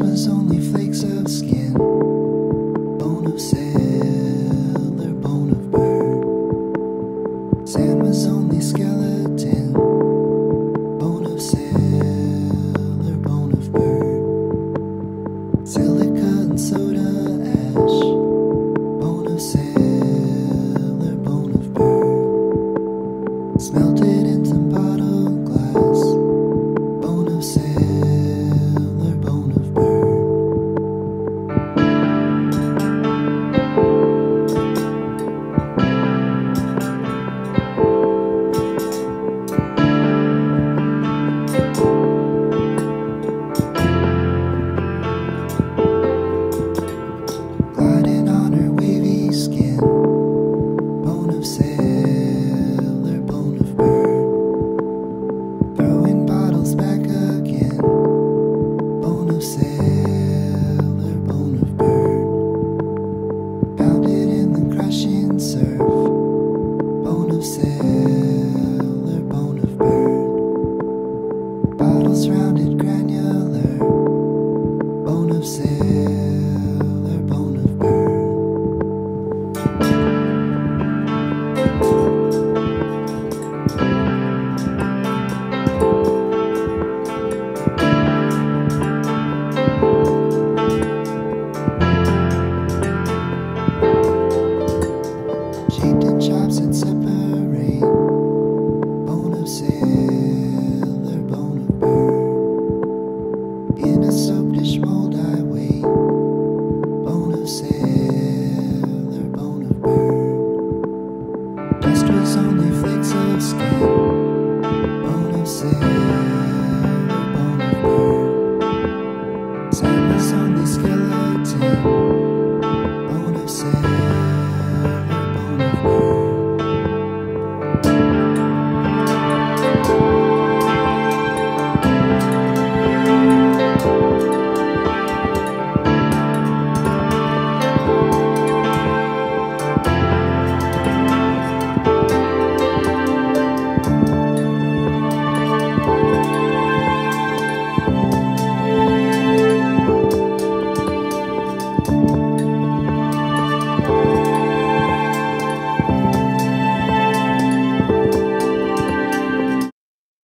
was only flakes of skin, bone of sailor, bone of bird. Sand was only skeleton, bone of sailor, bone of bird. Silica and soda ash. upset. Time is on the skeleton.